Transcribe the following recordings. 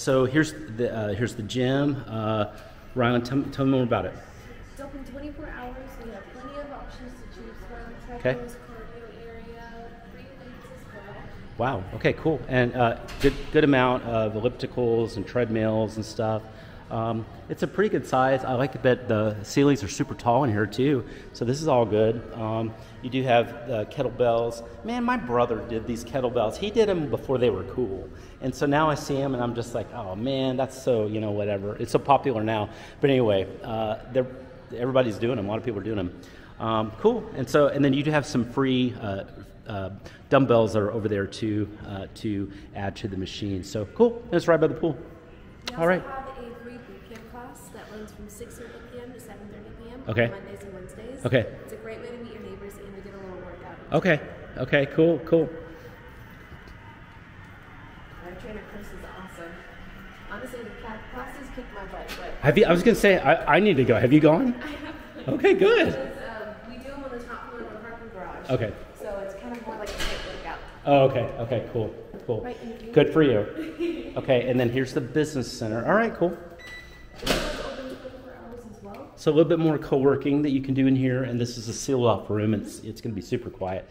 So here's the uh, here's the gym. Uh, Rylan, tell, tell me more about it. It's open 24 hours. We have plenty of options to choose from. Okay. Cardio area, free weights as well. Wow. Okay. Cool. And uh, good good amount of ellipticals and treadmills and stuff. Um, it's a pretty good size. I like that the ceilings are super tall in here too. So this is all good. Um, you do have uh, kettlebells. Man, my brother did these kettlebells. He did them before they were cool. And so now I see them and I'm just like, oh man, that's so you know whatever. It's so popular now. But anyway, uh, everybody's doing them. A lot of people are doing them. Um, cool. And so and then you do have some free. Uh, uh, dumbbells that are over there too uh, to add to the machine. So cool. And it's right by the pool. All right. All also right. have a free boot camp class that runs from 6:30 p.m. to 7:30 p.m. Okay. on Mondays and Wednesdays. Okay. It's a great way to meet your neighbors and to get a little workout. Okay. Okay. Cool. Cool. Our trainer Chris is awesome. Honestly, the classes kick my butt, but Have you? I was gonna say I, I need to go. Have you gone? I have. Okay. Good. Because, um, we do them on the top floor of our parking garage. Okay. So it's kind of more like a HIIT workout. Oh, okay. Okay. Cool. Cool. Right. Good for you. Okay. And then here's the business center. All right. Cool. It's open 24 hours as well. So a little bit more co-working that you can do in here, and this is a sealed off room. It's it's going to be super quiet.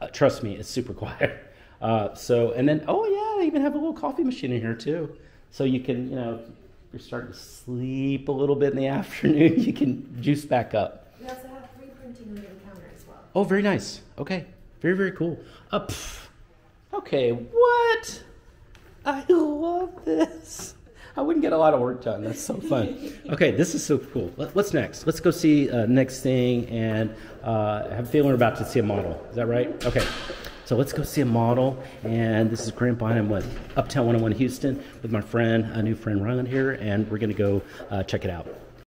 Uh, trust me, it's super quiet. Uh, so and then oh yeah, they even have a little coffee machine in here too. So you can you know you're starting to sleep a little bit in the afternoon, you can juice back up. We also have free printing on your counter as well. Oh, very nice. Okay, very very cool. Uh, pff. Okay, what? I love this. I wouldn't get a lot of work done. That's so fun. Okay, this is so cool. What- What's next? Let's go see uh, next thing, and uh, I have a feeling we're about to see a model. Is that right? Okay. So let's go see a model, and this is Grant Bynum with Uptown 101 Houston with my friend, a new friend Ryland here, and we're gonna go uh, check it out.